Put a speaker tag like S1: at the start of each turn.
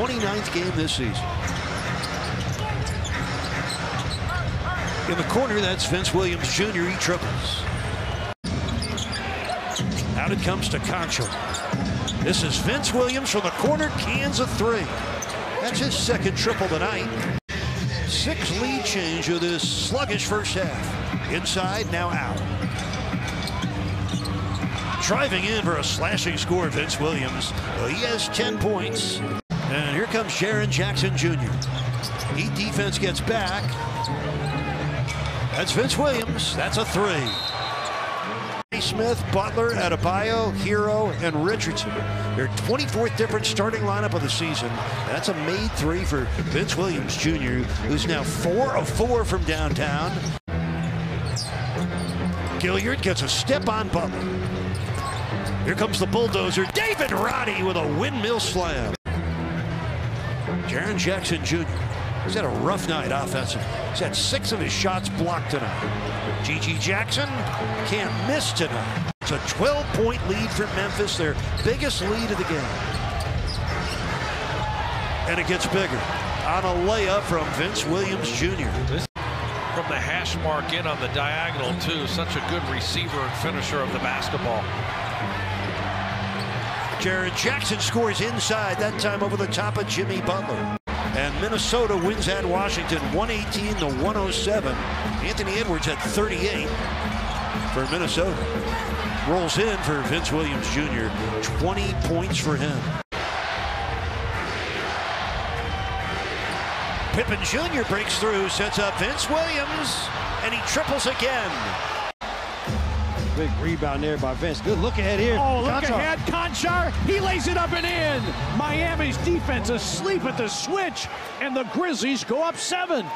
S1: 29th game this season. In the corner, that's Vince Williams Jr. He triples. Out it comes to Konchar. This is Vince Williams from the corner, cans a three. That's his second triple tonight. Six lead change of this sluggish first half. Inside, now out. Driving in for a slashing score, Vince Williams. Well, he has 10 points. And here comes Jaren Jackson Jr. Heat defense gets back. That's Vince Williams. That's a three. Smith, Butler, Adebayo, Herro, and Richardson. Their 24th different starting lineup of the season. That's a made three for Vince Williams Jr., who's now four of four from downtown. Gilyard gets a step on Butler. Here comes the bulldozer, David Roddy with a windmill slam. Jaren Jackson Jr. He's had a rough night offensively. He's had six of his shots blocked tonight. G.G. Jackson can't miss tonight. It's a 12-point lead for Memphis, their biggest lead of the game. And it gets bigger on a layup from Vince Williams Jr.
S2: From the hash mark in on the diagonal, too. Such a good receiver and finisher of the basketball.
S1: Jaren Jackson scores inside, that time over the top of Jimmy Butler. And Minnesota wins at Washington 118 to 107. Anthony Edwards at 38 for Minnesota. Rolls in for Vince Williams Jr. 20 points for him. Pippen Jr. breaks through, sets up Vince Williams, and he triples again.
S3: Big rebound there by Vince. Good look ahead here.
S4: Oh, look
S3: Konchar.
S4: ahead. Konchar, he lays it up and in. Miami's defense asleep at the switch, and the Grizzlies go up seven.